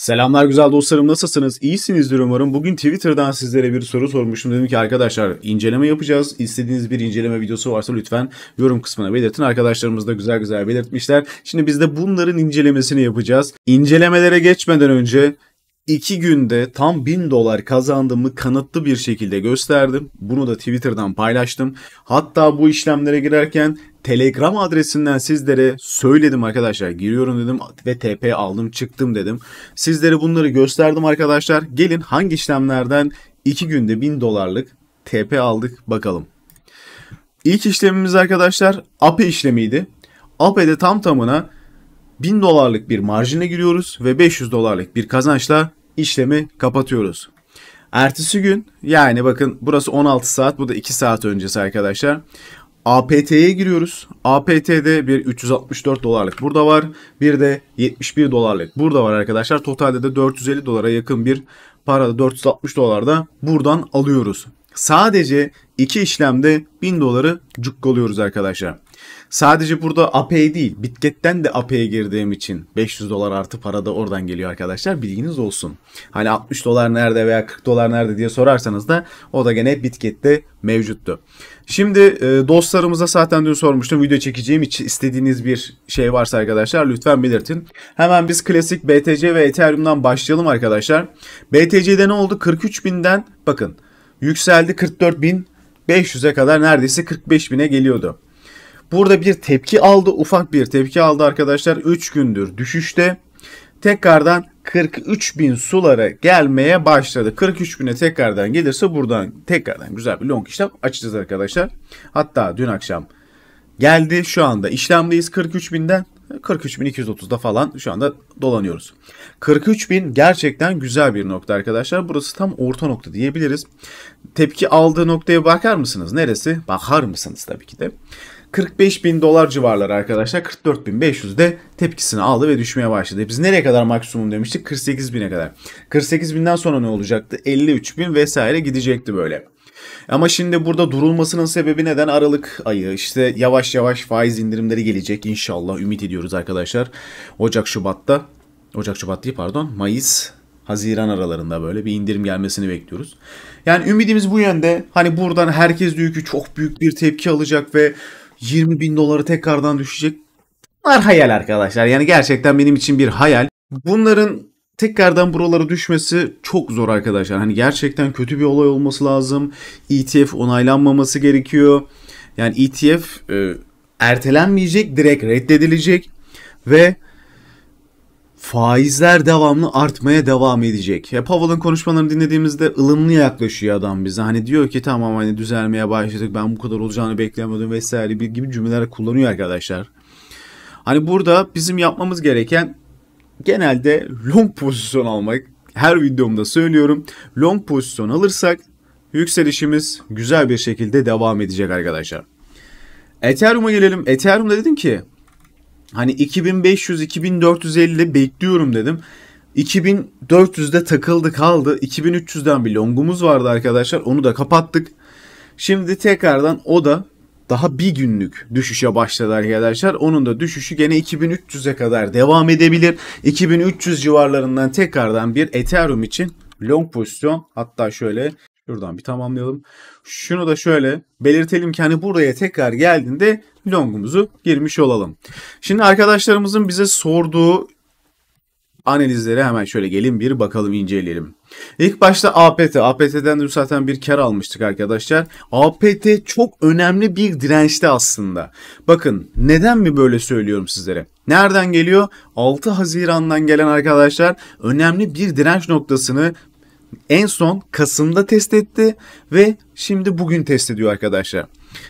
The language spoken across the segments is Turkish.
Selamlar güzel dostlarım nasılsınız? İyisinizdir umarım. Bugün Twitter'dan sizlere bir soru sormuştum. Dedim ki arkadaşlar inceleme yapacağız. İstediğiniz bir inceleme videosu varsa lütfen yorum kısmına belirtin. Arkadaşlarımız da güzel güzel belirtmişler. Şimdi biz de bunların incelemesini yapacağız. İncelemelere geçmeden önce 2 günde tam 1000 dolar kazandığımı kanıtlı bir şekilde gösterdim. Bunu da Twitter'dan paylaştım. Hatta bu işlemlere girerken Telegram adresinden sizlere söyledim arkadaşlar. Giriyorum dedim ve TP aldım çıktım dedim. Sizlere bunları gösterdim arkadaşlar. Gelin hangi işlemlerden 2 günde 1000 dolarlık TP aldık bakalım. İlk işlemimiz arkadaşlar APE işlemiydi. APE'de tam tamına 1000 dolarlık bir marjine giriyoruz ve 500 dolarlık bir kazançla işlemi kapatıyoruz. Ertesi gün yani bakın burası 16 saat bu da 2 saat öncesi arkadaşlar. APT'ye giriyoruz. APT'de bir 364 dolarlık burada var. Bir de 71 dolarlık burada var arkadaşlar. Totalde de 450 dolara yakın bir para 460 dolarda buradan alıyoruz. Sadece iki işlemde 1000 doları cukkalıyoruz arkadaşlar. Sadece burada AP'ye değil Bitget'ten de AP'ye girdiğim için 500 dolar artı para da oradan geliyor arkadaşlar bilginiz olsun. Hani 60 dolar nerede veya 40 dolar nerede diye sorarsanız da o da gene Bitget'te mevcuttu. Şimdi e, dostlarımıza zaten dün sormuştum video çekeceğim için istediğiniz bir şey varsa arkadaşlar lütfen belirtin. Hemen biz klasik BTC ve Ethereum'dan başlayalım arkadaşlar. BTC'de ne oldu? 43.000'den bakın yükseldi 44.500'e kadar neredeyse 45.000'e geliyordu. Burada bir tepki aldı. Ufak bir tepki aldı arkadaşlar. 3 gündür düşüşte. Tekrardan 43 bin sulara gelmeye başladı. 43 bine tekrardan gelirse buradan tekrardan güzel bir long işlem açacağız arkadaşlar. Hatta dün akşam geldi. Şu anda işlemdeyiz 43 binden. 43.230'da falan şu anda dolanıyoruz. 43.000 gerçekten güzel bir nokta arkadaşlar. Burası tam orta nokta diyebiliriz. Tepki aldığı noktaya bakar mısınız? Neresi? Bakar mısınız tabii ki de. 45 bin dolar civarları arkadaşlar. 44 bin 500 de tepkisini aldı ve düşmeye başladı. Biz nereye kadar maksimum demiştik? 48 bine kadar. 48 binden sonra ne olacaktı? 53 bin vesaire gidecekti böyle. Ama şimdi burada durulmasının sebebi neden? Aralık ayı işte yavaş yavaş faiz indirimleri gelecek inşallah ümit ediyoruz arkadaşlar. Ocak Şubat'ta Ocak Şubat değil pardon Mayıs Haziran aralarında böyle bir indirim gelmesini bekliyoruz. Yani ümidimiz bu yönde. Hani buradan herkes diyor ki çok büyük bir tepki alacak ve 20 bin doları tekrardan düşecek. Bunlar hayal arkadaşlar. Yani gerçekten benim için bir hayal. Bunların tekrardan buralara düşmesi çok zor arkadaşlar. Hani gerçekten kötü bir olay olması lazım. ETF onaylanmaması gerekiyor. Yani ETF e, ertelenmeyecek, direkt reddedilecek ve faizler devamlı artmaya devam edecek. Ya Powell'ın konuşmalarını dinlediğimizde ılımlı yaklaşıyor adam bize. Hani diyor ki tamam hani düzelmeye başladık ben bu kadar olacağını beklemiyordum vesaire gibi cümleler kullanıyor arkadaşlar. Hani burada bizim yapmamız gereken genelde long pozisyon almak. Her videomda söylüyorum. Long pozisyon alırsak yükselişimiz güzel bir şekilde devam edecek arkadaşlar. Ethereum'a gelelim. Ethereum'da dedim ki Hani 2500 2450 bekliyorum dedim. 2400'de takıldı kaldı. 2300'den bir longumuz vardı arkadaşlar. Onu da kapattık. Şimdi tekrardan o da daha bir günlük düşüşe başladı arkadaşlar. Onun da düşüşü gene 2300'e kadar devam edebilir. 2300 civarlarından tekrardan bir Ethereum için long pozisyon hatta şöyle Şuradan bir tamamlayalım. Şunu da şöyle belirtelim ki hani buraya tekrar geldiğinde longumuzu girmiş olalım. Şimdi arkadaşlarımızın bize sorduğu analizlere hemen şöyle gelin bir bakalım inceleyelim. İlk başta APT. APT'den de zaten bir kar almıştık arkadaşlar. APT çok önemli bir dirençte aslında. Bakın neden mi böyle söylüyorum sizlere? Nereden geliyor? 6 Haziran'dan gelen arkadaşlar önemli bir direnç noktasını en son Kasım'da test etti ve şimdi bugün test ediyor arkadaşlar.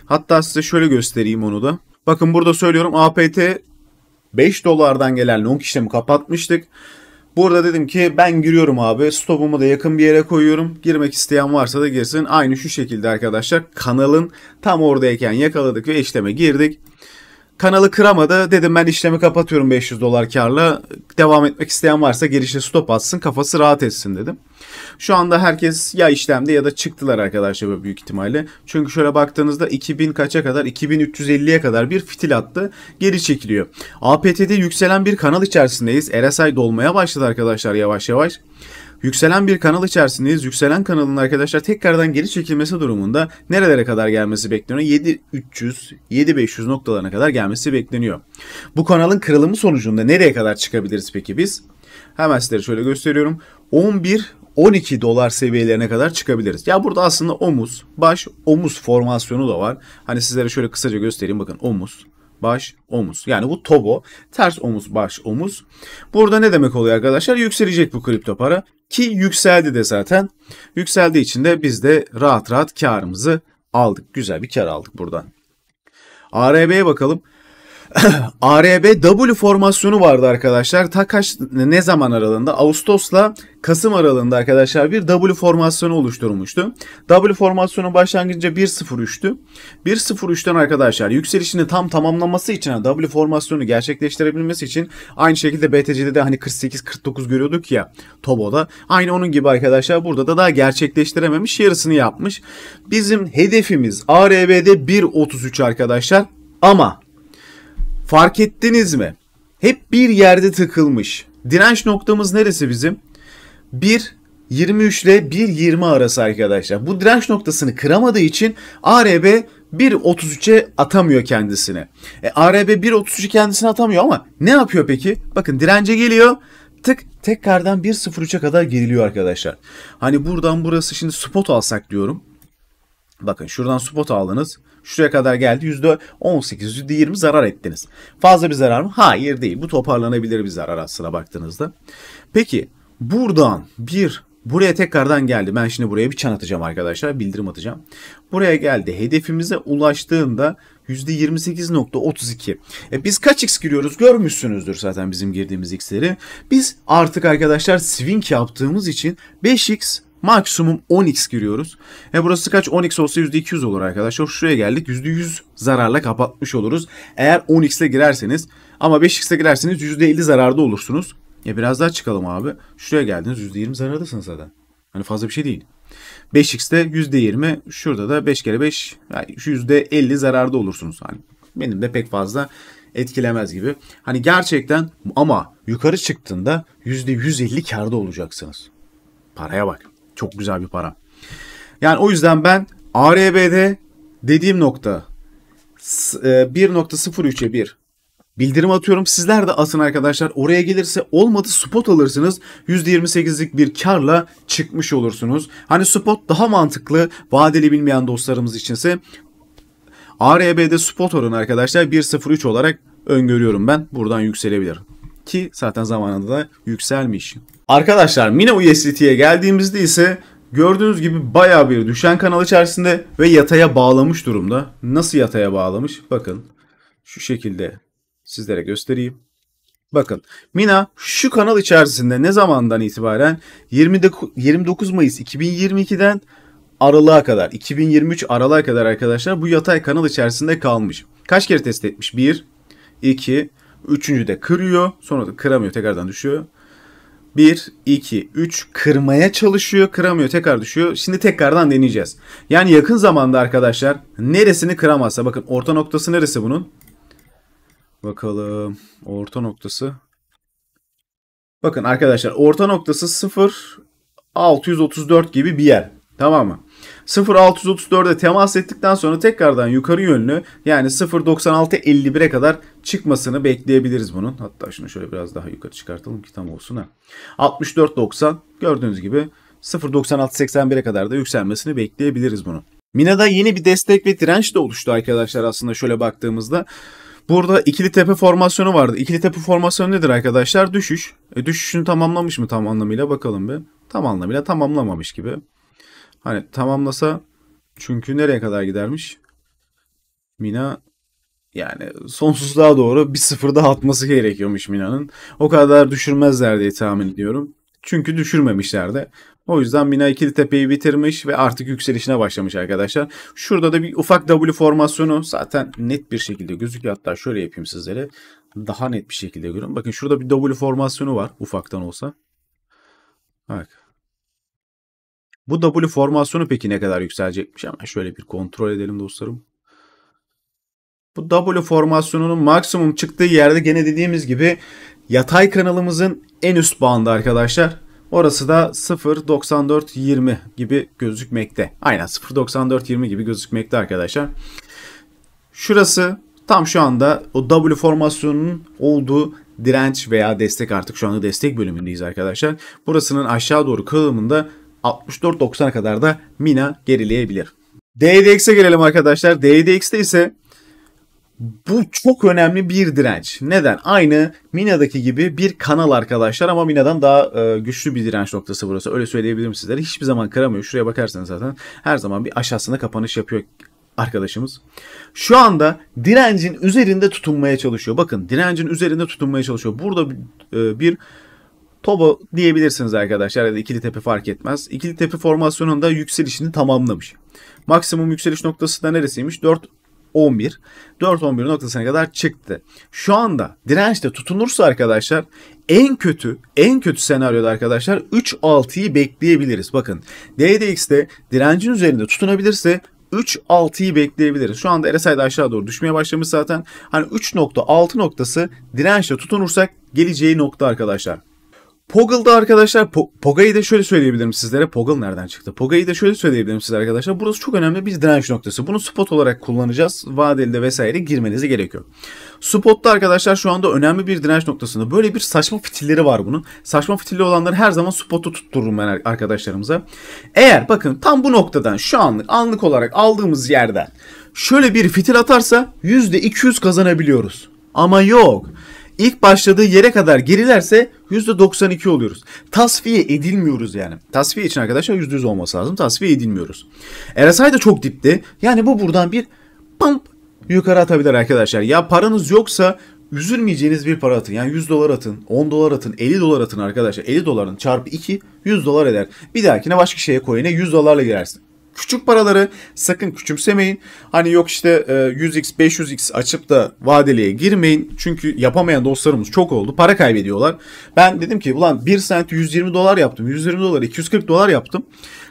Hatta size şöyle göstereyim onu da. Bakın burada söylüyorum APT 5 dolardan gelen long işlemi kapatmıştık. Burada dedim ki ben giriyorum abi. Stopumu da yakın bir yere koyuyorum. Girmek isteyen varsa da girsin. Aynı şu şekilde arkadaşlar. Kanalın tam oradayken yakaladık ve işleme girdik. Kanalı kıramadı. Dedim ben işlemi kapatıyorum 500 dolar karla. Devam etmek isteyen varsa girişte stop atsın kafası rahat etsin dedim. Şu anda herkes ya işlemde ya da çıktılar arkadaşlar büyük ihtimalle. Çünkü şöyle baktığınızda 2000 kaça kadar 2350'ye kadar bir fitil attı. Geri çekiliyor. APT'de yükselen bir kanal içerisindeyiz. RSI dolmaya başladı arkadaşlar yavaş yavaş. Yükselen bir kanal içerisindeyiz. Yükselen kanalın arkadaşlar tekrardan geri çekilmesi durumunda nerelere kadar gelmesi bekleniyor? 7300, 7500 noktalarına kadar gelmesi bekleniyor. Bu kanalın kırılımı sonucunda nereye kadar çıkabiliriz peki biz? Hemen sizlere şöyle gösteriyorum. 11 12 dolar seviyelerine kadar çıkabiliriz. Ya burada aslında omuz, baş, omuz formasyonu da var. Hani sizlere şöyle kısaca göstereyim bakın omuz, baş, omuz. Yani bu tobo. Ters omuz, baş, omuz. Burada ne demek oluyor arkadaşlar? Yükselecek bu kripto para. Ki yükseldi de zaten. Yükseldiği için de biz de rahat rahat karımızı aldık. Güzel bir kar aldık buradan. ARB'ye bakalım. ARB W formasyonu vardı arkadaşlar. Ta kaç ne zaman aralığında? Ağustos'la Kasım aralığında arkadaşlar bir W formasyonu oluşturmuştu. W formasyonu başlangıcında 1.03'tü. 1.03'ten arkadaşlar yükselişini tam tamamlaması için W formasyonu gerçekleştirebilmesi için aynı şekilde BTC'de de hani 48-49 görüyorduk ya Tobo'da. Aynı onun gibi arkadaşlar burada da daha gerçekleştirememiş yarısını yapmış. Bizim hedefimiz ARB'de 1.33 arkadaşlar ama Fark ettiniz mi? Hep bir yerde tıkılmış. Direnç noktamız neresi bizim? 1.23 ile 1.20 arası arkadaşlar. Bu direnç noktasını kıramadığı için ARB 1.33'e atamıyor kendisini. E, ARB 1.33'ü kendisine atamıyor ama ne yapıyor peki? Bakın dirence geliyor. Tık tekrardan 1.03'e kadar geriliyor arkadaşlar. Hani buradan burası şimdi spot alsak diyorum. Bakın şuradan spot aldınız. Şuraya kadar geldi. %18, %20 zarar ettiniz. Fazla bir zarar mı? Hayır değil. Bu toparlanabilir bir zarar aslına baktığınızda. Peki buradan bir buraya tekrardan geldi. Ben şimdi buraya bir çan atacağım arkadaşlar. Bildirim atacağım. Buraya geldi. Hedefimize ulaştığında %28.32. E biz kaç x giriyoruz görmüşsünüzdür zaten bizim girdiğimiz x'leri. Biz artık arkadaşlar swing yaptığımız için 5x Maksimum 10x giriyoruz. E burası kaç? 10x olsa %200 olur arkadaşlar. Şuraya geldik. %100 zararla kapatmış oluruz. Eğer 10x ile girerseniz ama 5x ile girerseniz %50 zararda olursunuz. Ya biraz daha çıkalım abi. Şuraya geldiniz %20 zarardasınız zaten. Hani fazla bir şey değil. 5x'te %20 şurada da 5 kere 5 yani %50 zararda olursunuz. Hani benim de pek fazla etkilemez gibi. Hani gerçekten ama yukarı çıktığında %150 karda olacaksınız. Paraya bak. Çok güzel bir para. Yani o yüzden ben ARB'de dediğim nokta 1.03'e e, 1 bildirim atıyorum. Sizler de atın arkadaşlar. Oraya gelirse olmadı spot alırsınız. %28'lik bir karla çıkmış olursunuz. Hani spot daha mantıklı vadeli bilmeyen dostlarımız içinse ARB'de spot oranı arkadaşlar 1.03 olarak öngörüyorum ben. Buradan yükselebilir. Ki zaten zamanında da yükselmiş. Arkadaşlar Mina USDT'ye geldiğimizde ise gördüğünüz gibi baya bir düşen kanal içerisinde ve yataya bağlamış durumda. Nasıl yataya bağlamış? Bakın şu şekilde sizlere göstereyim. Bakın Mina şu kanal içerisinde ne zamandan itibaren 29 Mayıs 2022'den aralığa kadar 2023 aralığa kadar arkadaşlar bu yatay kanal içerisinde kalmış. Kaç kere test etmiş? 1, 2, üçüncü de kırıyor. Sonra da kıramıyor tekrardan düşüyor. 1, 2, 3 kırmaya çalışıyor. Kıramıyor tekrar düşüyor. Şimdi tekrardan deneyeceğiz. Yani yakın zamanda arkadaşlar neresini kıramazsa. Bakın orta noktası neresi bunun? Bakalım. Orta noktası. Bakın arkadaşlar orta noktası 0 634 gibi bir yer. Tamam mı? 0.634'e temas ettikten sonra tekrardan yukarı yönlü yani 0.96.51'e kadar çıkmasını bekleyebiliriz bunun. Hatta şunu şöyle biraz daha yukarı çıkartalım ki tam olsun ha. 64.90 gördüğünüz gibi 0.96.81'e kadar da yükselmesini bekleyebiliriz bunu. Mina'da yeni bir destek ve direnç de oluştu arkadaşlar aslında şöyle baktığımızda. Burada ikili tepe formasyonu vardı. İkili tepe formasyonu nedir arkadaşlar? Düşüş. E, düşüşünü tamamlamış mı tam anlamıyla bakalım bir. Tam anlamıyla tamamlamamış gibi. Hani tamamlasa çünkü nereye kadar gidermiş? Mina yani sonsuzluğa doğru bir sıfır daha atması gerekiyormuş Mina'nın. O kadar düşürmezler diye tahmin ediyorum. Çünkü düşürmemişler de. O yüzden Mina ikili tepeyi bitirmiş ve artık yükselişine başlamış arkadaşlar. Şurada da bir ufak W formasyonu zaten net bir şekilde gözüküyor. Hatta şöyle yapayım sizlere. Daha net bir şekilde görün. Bakın şurada bir W formasyonu var ufaktan olsa. Bak. Bu W formasyonu peki ne kadar yükselecekmiş? Hemen şöyle bir kontrol edelim dostlarım. Bu W formasyonunun maksimum çıktığı yerde gene dediğimiz gibi yatay kanalımızın en üst bandı arkadaşlar. Orası da 0.9420 gibi gözükmekte. Aynen 0.9420 gibi gözükmekte arkadaşlar. Şurası tam şu anda o W formasyonunun olduğu direnç veya destek artık şu anda destek bölümündeyiz arkadaşlar. Burasının aşağı doğru kırılımında 64.90'a kadar da Mina gerileyebilir. DDX'e gelelim arkadaşlar. DDX'te ise bu çok önemli bir direnç. Neden? Aynı Mina'daki gibi bir kanal arkadaşlar ama Mina'dan daha e, güçlü bir direnç noktası burası. Öyle söyleyebilirim sizlere. Hiçbir zaman kıramıyor. Şuraya bakarsanız zaten her zaman bir aşağısına kapanış yapıyor arkadaşımız. Şu anda direncin üzerinde tutunmaya çalışıyor. Bakın direncin üzerinde tutunmaya çalışıyor. Burada e, bir Tobo diyebilirsiniz arkadaşlar ya da ikili tepe fark etmez. İkili tepe formasyonunda yükselişini tamamlamış. Maksimum yükseliş noktası da neresiymiş? 4 11. 4-11 noktasına kadar çıktı. Şu anda dirençte tutunursa arkadaşlar en kötü en kötü senaryoda arkadaşlar 3-6'yı bekleyebiliriz. Bakın DDX'de direncin üzerinde tutunabilirse 3-6'yı bekleyebiliriz. Şu anda RSI'de aşağı doğru düşmeye başlamış zaten. Hani 3.6 noktası dirençte tutunursak geleceği nokta arkadaşlar. Poggle'da arkadaşlar po Poga'yı da şöyle söyleyebilirim sizlere. Poggle nereden çıktı? Poga'yı da şöyle söyleyebilirim size arkadaşlar. Burası çok önemli bir direnç noktası. Bunu spot olarak kullanacağız. Vadeli vesaire girmenize gerekiyor. Spot'ta arkadaşlar şu anda önemli bir direnç noktasında. Böyle bir saçma fitilleri var bunun. Saçma fitilli olanları her zaman spot'u tuttururum ben arkadaşlarımıza. Eğer bakın tam bu noktadan şu anlık anlık olarak aldığımız yerden şöyle bir fitil atarsa %200 kazanabiliyoruz. Ama yok ilk başladığı yere kadar gerilerse %92 oluyoruz. Tasfiye edilmiyoruz yani. Tasfiye için arkadaşlar %100 olması lazım. Tasfiye edilmiyoruz. RSI de çok dipti. Yani bu buradan bir pump yukarı atabilir arkadaşlar. Ya paranız yoksa üzülmeyeceğiniz bir para atın. Yani 100 dolar atın, 10 dolar atın, 50 dolar atın arkadaşlar. 50 doların çarpı 2 100 dolar eder. Bir dahakine başka şeye koyuna 100 dolarla girersin. Küçük paraları sakın küçümsemeyin. Hani yok işte 100x e, 500x açıp da vadeliye girmeyin. Çünkü yapamayan dostlarımız çok oldu. Para kaybediyorlar. Ben dedim ki ulan 1 sent 120 dolar yaptım. 120 dolar 240 dolar yaptım.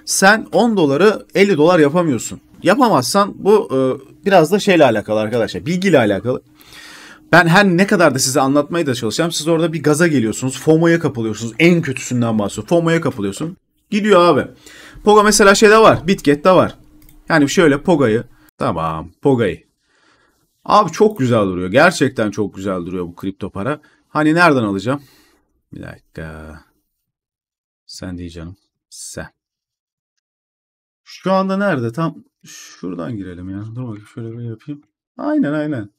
Sen 10 doları 50 dolar yapamıyorsun. Yapamazsan bu e, biraz da şeyle alakalı arkadaşlar. Bilgiyle alakalı. Ben her ne kadar da size anlatmaya da çalışacağım. Siz orada bir gaza geliyorsunuz. FOMO'ya kapılıyorsunuz. En kötüsünden bahsediyorum. FOMO'ya kapılıyorsun. Gidiyor abi. Poga mesela şeyde var. Bitket'te var. Yani şöyle Poga'yı. Tamam Poga'yı. Abi çok güzel duruyor. Gerçekten çok güzel duruyor bu kripto para. Hani nereden alacağım? Bir dakika. Sen değil canım. Sen. Şu anda nerede? Tam şuradan girelim ya. Dur bakayım şöyle bir yapayım. Aynen aynen.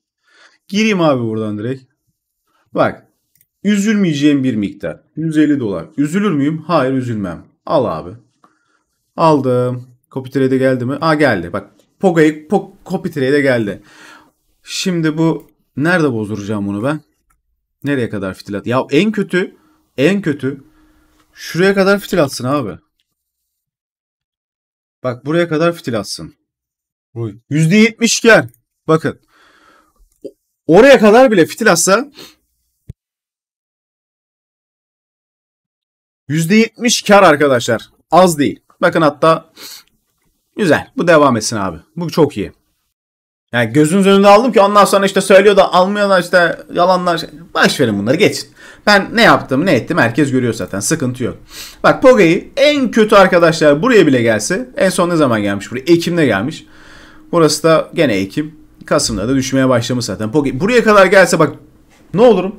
Gireyim abi buradan direkt. Bak. Üzülmeyeceğim bir miktar. 150 dolar. Üzülür müyüm? Hayır üzülmem. Al abi. Aldım. Copy trade'e geldi mi? Aa geldi. Bak Poga'yı po, copy trade'e geldi. Şimdi bu nerede bozduracağım bunu ben? Nereye kadar fitil at? Ya en kötü en kötü şuraya kadar fitil atsın abi. Bak buraya kadar fitil atsın. %70 kar. Bakın. Oraya kadar bile fitil atsa %70 kar arkadaşlar. Az değil. Bakın hatta güzel. Bu devam etsin abi. Bu çok iyi. Yani gözünüz önünde aldım ki ondan sonra işte söylüyor da almıyorlar işte yalanlar. Baş verin bunları geçin. Ben ne yaptım ne ettim herkes görüyor zaten sıkıntı yok. Bak Poga'yı en kötü arkadaşlar buraya bile gelse en son ne zaman gelmiş buraya? Ekim'de gelmiş. Burası da gene Ekim. Kasım'da da düşmeye başlamış zaten. Poga buraya kadar gelse bak ne olurum?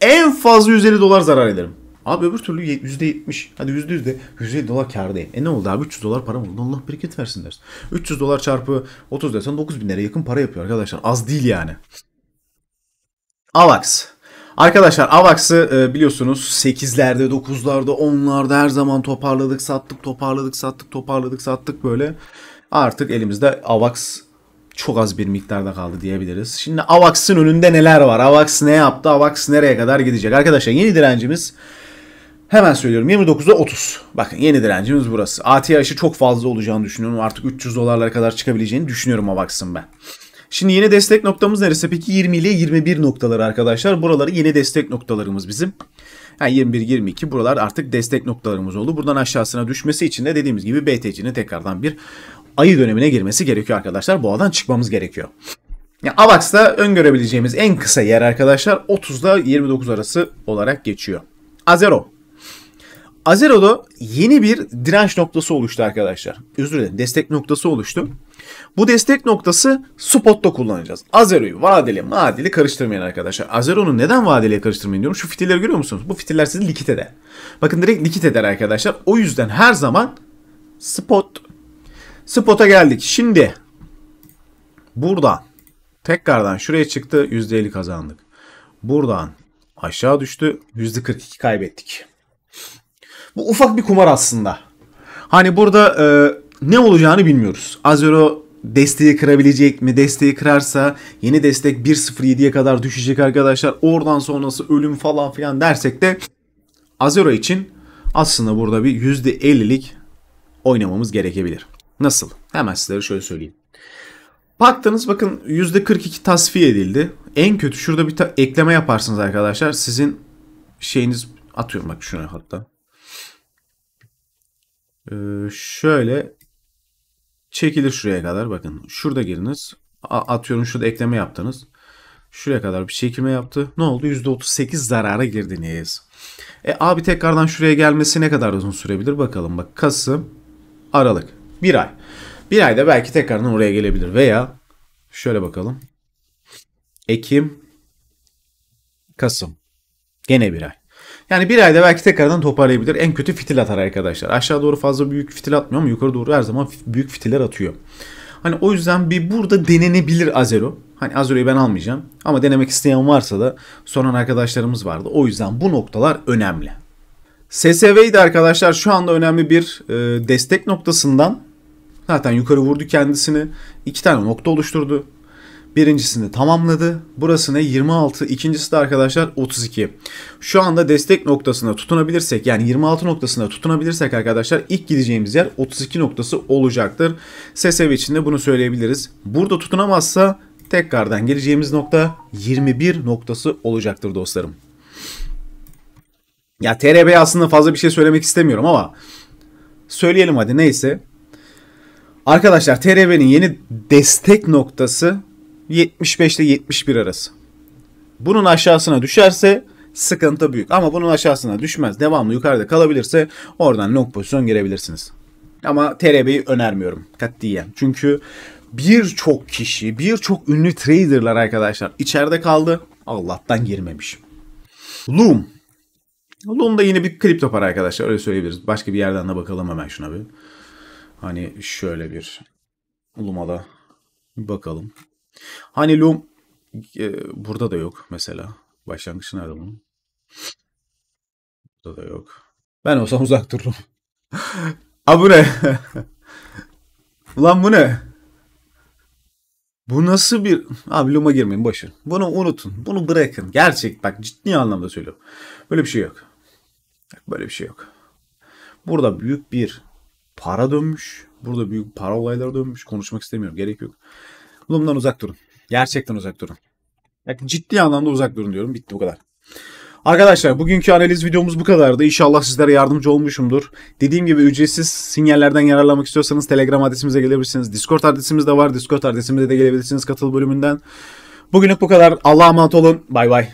En fazla 150 dolar zarar ederim. Abi öbür türlü %70 hadi %100 de 150 dolar kârdayım. E ne oldu abi 300 dolar para oldu. Allah bereket versin dersin. 300 dolar çarpı 30 dersen 9 bin yakın para yapıyor arkadaşlar. Az değil yani. Avax. Arkadaşlar Avax'ı e, biliyorsunuz 8'lerde, 9'larda, 10'larda her zaman toparladık, sattık, toparladık, sattık, toparladık, sattık böyle. Artık elimizde Avax çok az bir miktarda kaldı diyebiliriz. Şimdi Avax'ın önünde neler var? Avax ne yaptı? Avax nereye kadar gidecek? Arkadaşlar yeni direncimiz Hemen söylüyorum 29'a 30. Bakın yeni direncimiz burası. ATH'i çok fazla olacağını düşünüyorum. Artık 300 dolarlara kadar çıkabileceğini düşünüyorum AVAX'ın ben. Şimdi yeni destek noktamız neresi? Peki 20 ile 21 noktaları arkadaşlar. Buraları yeni destek noktalarımız bizim. Yani 21-22 buralar artık destek noktalarımız oldu. Buradan aşağısına düşmesi için de dediğimiz gibi BTC'nin tekrardan bir ayı dönemine girmesi gerekiyor arkadaşlar. Boğadan çıkmamız gerekiyor. Yani AVAX'ta öngörebileceğimiz en kısa yer arkadaşlar 30 ile 29 arası olarak geçiyor. Azero. Azero'da yeni bir direnç noktası oluştu arkadaşlar. Özür dilerim destek noktası oluştu. Bu destek noktası spotta kullanacağız. Azero'yu vadeli madeli karıştırmayın arkadaşlar. Azero'nu neden vadeliye karıştırmayın diyorum. Şu fitilleri görüyor musunuz? Bu fitiller sizi likit eder. Bakın direkt likit eder arkadaşlar. O yüzden her zaman spot spot'a geldik. Şimdi buradan tekrardan şuraya çıktı %50 kazandık. Buradan aşağı düştü %42 kaybettik. Bu ufak bir kumar aslında. Hani burada e, ne olacağını bilmiyoruz. Azero desteği kırabilecek mi? Desteği kırarsa yeni destek 1.07'ye kadar düşecek arkadaşlar. Oradan sonrası ölüm falan filan dersek de Azero için aslında burada bir %50'lik oynamamız gerekebilir. Nasıl? Hemen sizlere şöyle söyleyeyim. Baktınız bakın %42 tasfiye edildi. En kötü şurada bir ekleme yaparsınız arkadaşlar. Sizin şeyiniz atıyorum bak şuna hatta. Ee, şöyle çekilir şuraya kadar bakın. Şurada giriniz. atıyorum şurada ekleme yaptınız. Şuraya kadar bir çekilme yaptı. Ne oldu? %38 zarara girdiniz. E abi tekrardan şuraya gelmesi ne kadar uzun sürebilir bakalım. Bak Kasım, Aralık. Bir ay. Bir ayda belki tekrardan oraya gelebilir. Veya şöyle bakalım. Ekim, Kasım. Gene bir ay. Yani bir ayda belki tekrardan toparlayabilir. En kötü fitil atar arkadaşlar. Aşağı doğru fazla büyük fitil atmıyor ama yukarı doğru her zaman büyük fitiller atıyor. Hani o yüzden bir burada denenebilir Azero. Hani Azero'yu ben almayacağım. Ama denemek isteyen varsa da soran arkadaşlarımız vardı. O yüzden bu noktalar önemli. SSV'yi de arkadaşlar şu anda önemli bir e, destek noktasından zaten yukarı vurdu kendisini. iki tane nokta oluşturdu. Birincisini tamamladı. Burası ne? 26. İkincisi de arkadaşlar 32. Şu anda destek noktasına tutunabilirsek yani 26 noktasına tutunabilirsek arkadaşlar ilk gideceğimiz yer 32 noktası olacaktır. SSV için de bunu söyleyebiliriz. Burada tutunamazsa tekrardan geleceğimiz nokta 21 noktası olacaktır dostlarım. Ya TRB aslında fazla bir şey söylemek istemiyorum ama söyleyelim hadi neyse. Arkadaşlar TRB'nin yeni destek noktası 75 ile 71 arası. Bunun aşağısına düşerse sıkıntı büyük. Ama bunun aşağısına düşmez. Devamlı yukarıda kalabilirse oradan long pozisyon girebilirsiniz. Ama TRB'yi önermiyorum katiyen. Çünkü birçok kişi, birçok ünlü traderlar arkadaşlar içeride kaldı. Allah'tan girmemiş. Loom. Loom da yine bir kripto para arkadaşlar öyle söyleyebiliriz. Başka bir yerden de bakalım hemen şuna bir. Hani şöyle bir Loom'a bakalım. Hani Loom e, burada da yok mesela. Başlangıç nerede bunun? Burada da yok. Ben olsam uzak dururum. A bu ne? Ulan bu ne? Bu nasıl bir... Abi Loom'a girmeyin boşver. Bunu unutun. Bunu bırakın. Gerçek bak ciddi anlamda söylüyorum. Böyle bir şey yok. Böyle bir şey yok. Burada büyük bir para dönmüş. Burada büyük para olayları dönmüş. Konuşmak istemiyorum. Gerek yok. Loom'dan uzak durun. Gerçekten uzak durun. Yani ciddi anlamda uzak durun diyorum. Bitti bu kadar. Arkadaşlar bugünkü analiz videomuz bu kadardı. İnşallah sizlere yardımcı olmuşumdur. Dediğim gibi ücretsiz sinyallerden yararlanmak istiyorsanız Telegram adresimize gelebilirsiniz. Discord adresimiz de var. Discord adresimize de gelebilirsiniz katıl bölümünden. Bugünlük bu kadar. Allah'a emanet olun. Bay bay.